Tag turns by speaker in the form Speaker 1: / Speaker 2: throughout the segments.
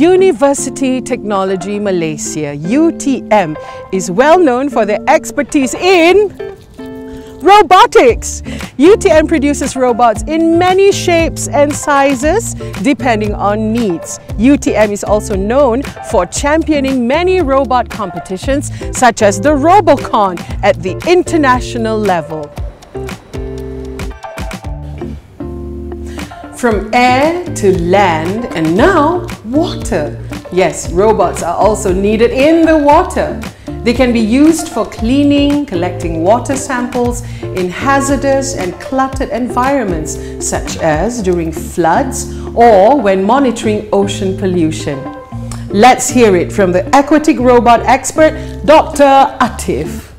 Speaker 1: University Technology Malaysia, UTM, is well known for their expertise in robotics. UTM produces robots in many shapes and sizes depending on needs. UTM is also known for championing many robot competitions such as the Robocon at the international level. From air to land and now water. Yes, robots are also needed in the water. They can be used for cleaning, collecting water samples in hazardous and cluttered environments such as during floods or when monitoring ocean pollution. Let's hear it from the aquatic robot expert, Dr. Atif.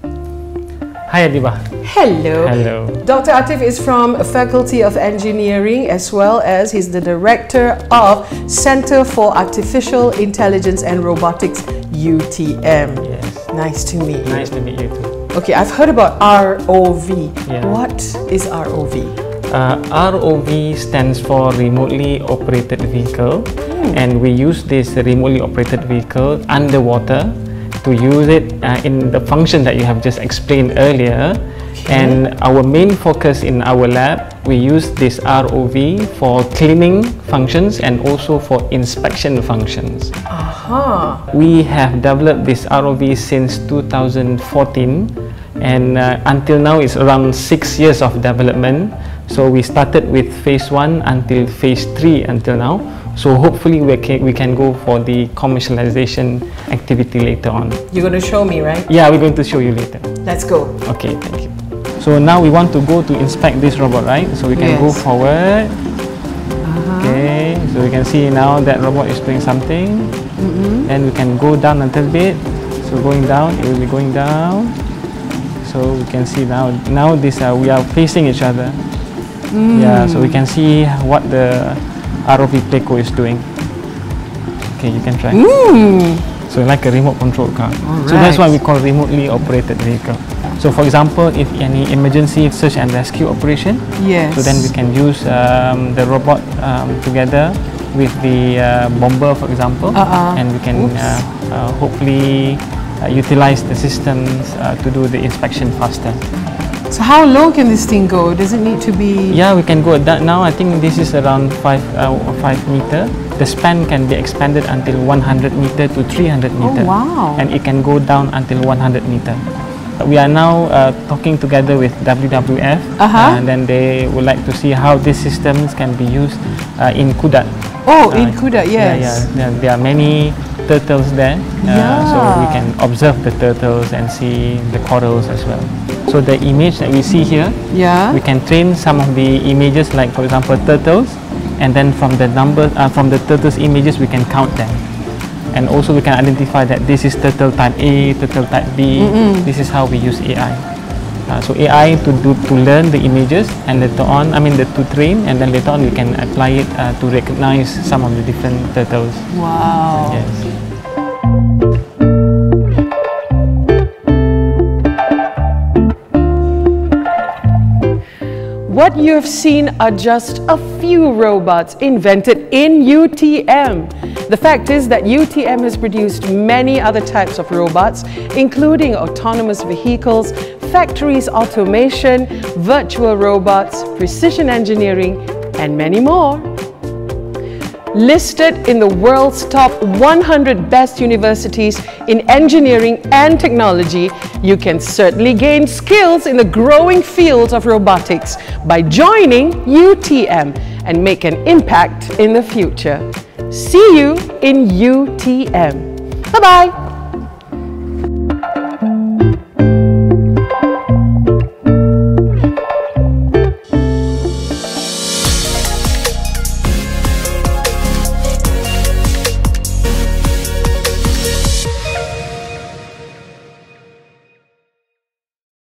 Speaker 2: Hi Adiba.
Speaker 1: Hello.
Speaker 2: Hello.
Speaker 1: Dr. Atif is from Faculty of Engineering as well as he's the director of Center for Artificial Intelligence and Robotics, UTM.
Speaker 2: Yes.
Speaker 1: Nice to meet you.
Speaker 2: Nice to meet you too.
Speaker 1: Okay, I've heard about ROV.
Speaker 2: Yeah.
Speaker 1: What is ROV?
Speaker 2: Uh, ROV stands for Remotely Operated Vehicle and we use this remotely operated vehicle underwater to use it uh, in the function that you have just explained earlier and our main focus in our lab we use this ROV for cleaning functions and also for inspection functions.
Speaker 1: Aha.
Speaker 2: We have developed this ROV since 2014 and uh, until now it's around six years of development. So we started with phase one until phase three until now. So hopefully we can, we can go for the commercialization activity later on.
Speaker 1: You're going to show me, right?
Speaker 2: Yeah, we're going to show you later.
Speaker 1: Let's go.
Speaker 2: Okay, thank you. So now we want to go to inspect this robot, right? So we can go
Speaker 1: Yes.
Speaker 2: forward. Uh-huh. Okay, so we can see now that robot is doing something. Mm-hmm. And we can go down a little bit. So going down, it will be going down. So we can see now. Now this uh, we are facing each other. Yeah, so we mm. can see what the ROV PLECO is doing. Okay, you can try. Mm. So like a remote control car. So that's why we call remotely operated vehicle. So for example, if any emergency search and rescue operation,
Speaker 1: Yes.
Speaker 2: so then we can use um, the robot um, together with the uh, Bomba, for example,
Speaker 1: Uh-uh.
Speaker 2: and we can uh, uh, hopefully uh, utilize the systems uh, to do the inspection faster.
Speaker 1: So how low can this thing go? Does it need to be...
Speaker 2: Yeah, we can go that now. I think this is around five uh, five meter. The span can be expanded until 100 meter to 300 meter.
Speaker 1: Oh, wow.
Speaker 2: And it can go down until 100 meter. We are now uh, talking together with WWF,
Speaker 1: Uh-huh.
Speaker 2: and then they would like to see how these systems can be used uh, in Kudat.
Speaker 1: Oh, in
Speaker 2: Kudat,
Speaker 1: Kuda,
Speaker 2: Yeah,
Speaker 1: yes.
Speaker 2: yeah. There, there are many turtles there, uh, so we can observe the turtles and see the corals as well. So the image that we see here,
Speaker 1: Yeah.
Speaker 2: we can train some of the images like for example turtles and then from the number uh, from the turtles images we can count them and also we can identify that this is turtle type A, turtle type B. This is how we use AI. Uh, so AI to do to learn the images and later on, I mean the, to train and then later on we can apply it uh, to recognize some of the different turtles.
Speaker 1: Wow.
Speaker 2: Yes.
Speaker 1: What you have seen are just a few robots invented in UTM. The fact is that UTM has produced many other types of robots, including autonomous vehicles, factories automation, virtual robots, precision engineering, and many more. Listed in the world's top 100 best universities in engineering and technology, you can certainly gain skills in the growing field of robotics by joining UTM and make an impact in the future. See you in UTM. Bye bye.